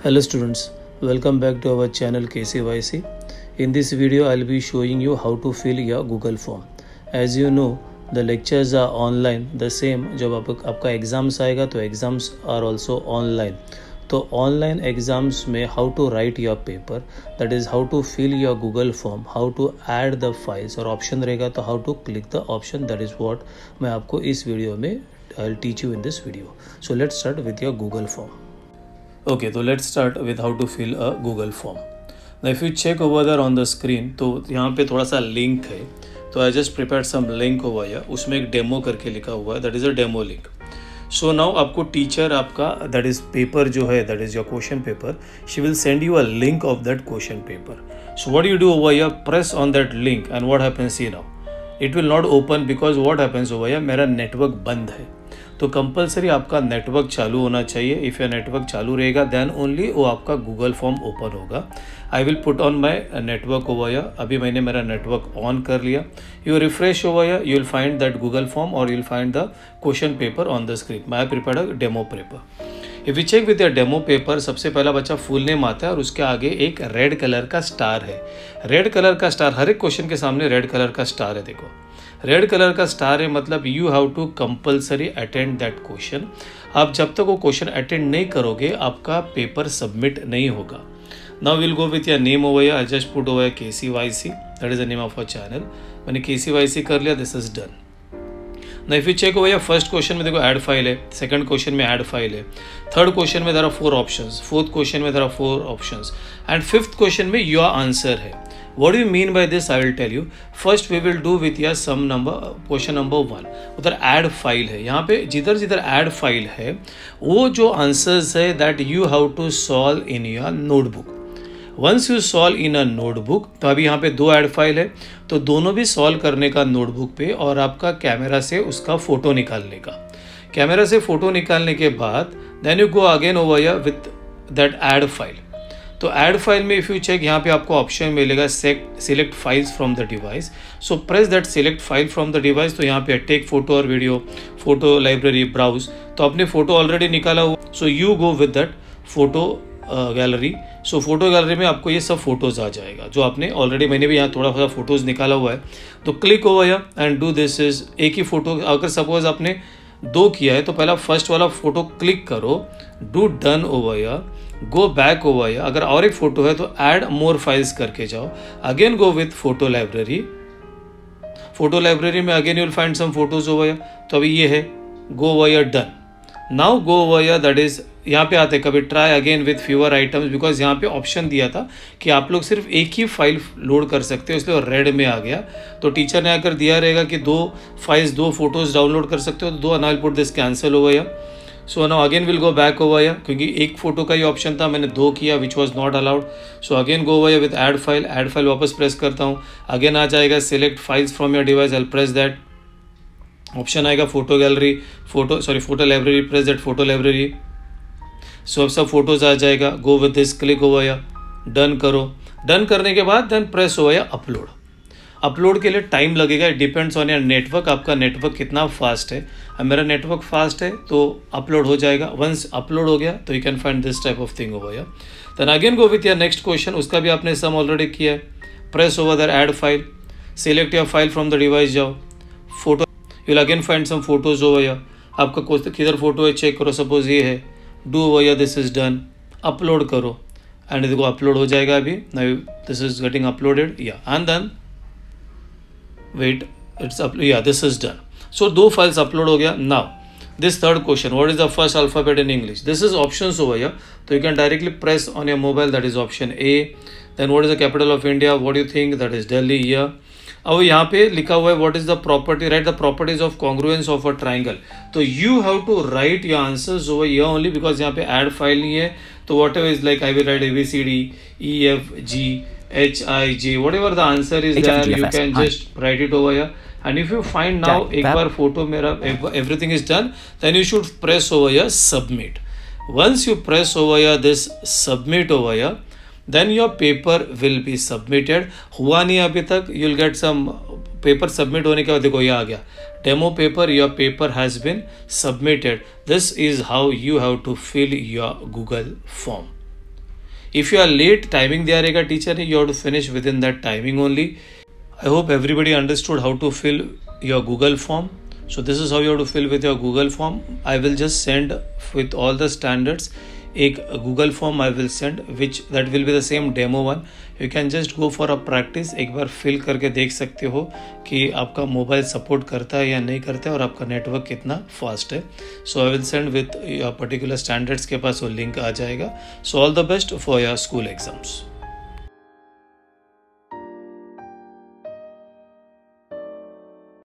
Hello students, welcome back to our channel KCYC. In this video, I'll be showing you how to fill your Google form. As you know, the lectures are online. The same जब आप आपका exams आएगा तो exams are also online तो online exams में how to write your paper that is how to fill your Google form how to add the files और option रहेगा तो how to click the option that is what मैं आपको इस video में I teach you in this video so let's start with your Google form okay so let's start with how to fill a google form. Now, if you check over there on the screen तो यहाँ पे थोड़ा सा link है। तो I just prepare some link हुआ या उसमें एक डेमो करके लिखा हुआ है। That is a demo link so now आपको टीचर आपका दैट इज़ पेपर जो है that is your question paper she will send you a link of that question paper so what you do over here press on that link and what happens see now it will not open because what happens over here मेरा network बंद है। तो compulsory आपका network चालू होना चाहिए। If your network चालू रहेगा देन ओनली वो आपका गूगल फॉर्म ओपन होगा। I will put on my network over here अभी मैंने मेरा नेटवर्क ऑन कर लिया। You refresh over here you will find that Google form और you will find the question paper on the screen my prepare a demo paper if you check with demo paper सबसे पहला बच्चा full name आता है और उसके आगे एक रेड कलर का स्टार है। रेड कलर का स्टार हर एक क्वेश्चन के सामने रेड कलर का स्टार है, देखो। रेड कलर का स्टार है मतलब you have to compulsory attend that question आप जब तक वो क्वेश्चन अटेंड नहीं करोगे, आपका पेपर सबमिट नहीं होगा। Now will go with your name over here just put over K C Y C that is the name of a channel मैंने के सी वाई सी कर लिया दिस इज़ डन ना if you check over here first question में देखो add file है second question में add file है third question में there four options fourth question में there four options and fifth question में योर आंसर है. Do you mean by this? I will tell you. First, we will do with your sum number question number one उधर add file है. यहाँ पे जिधर जिधर add file है, वो जो आंसर्स है that you have to solve in your notebook once you solve in a notebook तो अभी यहाँ पे दो ऐड फ़ाइल है तो दोनों भी सॉल्व करने का नोटबुक पे और आपका कैमरा से उसका फ़ोटो निकालने का। कैमरा से फ़ोटो निकालने के बाद then you go again over here with that add file तो ऐड फ़ाइल में इफ़ यू चेक यहाँ पे आपको ऑप्शन मिलेगा select files from the device so press that select file from the device तो यहाँ पे टेक फ़ोटो और वीडियो फ़ोटो लाइब्रेरी ब्राउज तो आपने फ़ोटो ऑलरेडी निकाला हुआ। So you go with that photo gallery. So photo gallery में आपको ये सब फ़ोटोज़ आ जाएगा, जो आपने ऑलरेडी मैंने भी यहाँ थोड़ा सा फ़ोटोज़ निकाला हुआ है। तो click over here and do this is एक ही फ़ोटो अगर सपोज़ आपने दो किया है तो पहला फ़र्स्ट वाला फ़ोटो क्लिक करो do done over here go back over या अगर और एक फ़ोटो है तो ऐड मोर फाइल्स करके जाओ। Again go with photo library photo library में again you'll find some photos over here तो अभी ये है go over here done now go here that is यहाँ पे आते कभी try again with fewer items because यहाँ पे ऑप्शन दिया था कि आप लोग सिर्फ़ एक ही फ़ाइल लोड कर सकते हो, इसलिए रेड में आ गया। तो टीचर ने आकर दिया रहेगा कि दो फाइल्स दो फ़ोटोज़ डाउनलोड कर सकते हो तो दो अनाइल put this cancel over here so now again will go back over here क्योंकि एक फ़ोटो का ही ऑप्शन था, मैंने दो किया which was not allowed so again go over with add file add file वापस प्रेस करता हूँ। अगेन आ जाएगा select files from your device I press that option आएगा photo gallery, photo sorry photo library press that photo library so अब सब photos आ जाएगा go with this click over here done करो. डन करने के बाद then press over here upload upload के लिए टाइम लगेगा डिपेंड्स ऑन योर नेटवर्क आपका नेटवर्क कितना फास्ट है. अब मेरा नेटवर्क फास्ट है तो अपलोड हो जाएगा. वंस अपलोड हो गया तो you can find this type of thing over here then again go with your next question उसका भी आपने सम ऑलरेडी किया है. Press over there add file select your file from the device जाओ. You will again find some photos over here आपका किधर photo है check करो सपोज़ ये है। Do over here this is done upload करो। एंड देखो अपलोड हो जाएगा अभी। This is getting uploaded here and then wait it's here this is done so दो फाइल्स अपलोड हो गया। Now this third question what is the first alphabet in English this is option over here तो you can directly press on your mobile that is option A then what is the capital of India what you think that is Delhi here अब यहाँ पे लिखा हुआ है what is the property right the properties of congruence of a triangle तो you have to write your answers over here only because यहाँ पे add file नहीं है। तो whatever is like I will write A B C D E F G H I J whatever the answer is there you can just write it over here and if you find now एक बार photo मेरा everything is done then you should press over here submit once you press over here this submit over here then your paper will be submitted हुआ नहीं अभी तक you'll get some paper submit होने के बाद देखो ये आ गया demo paper your paper has been submitted this is how you have to fill your Google form if you are late timing दिया रहेगा टीचर ने you have to finish within that timing only I hope everybody understood how to fill your Google form so this is how you have to fill with your Google form I will just send with all the standards एक Google form I will send which that will be the same demo one you can just go for a practice एक बार fill करके देख सकते हो कि आपका mobile support करता है या नहीं करता है और आपका नेटवर्क कितना फास्ट है। So I will send with particular standards के पास वो लिंक आ जाएगा। So all the best for your school exams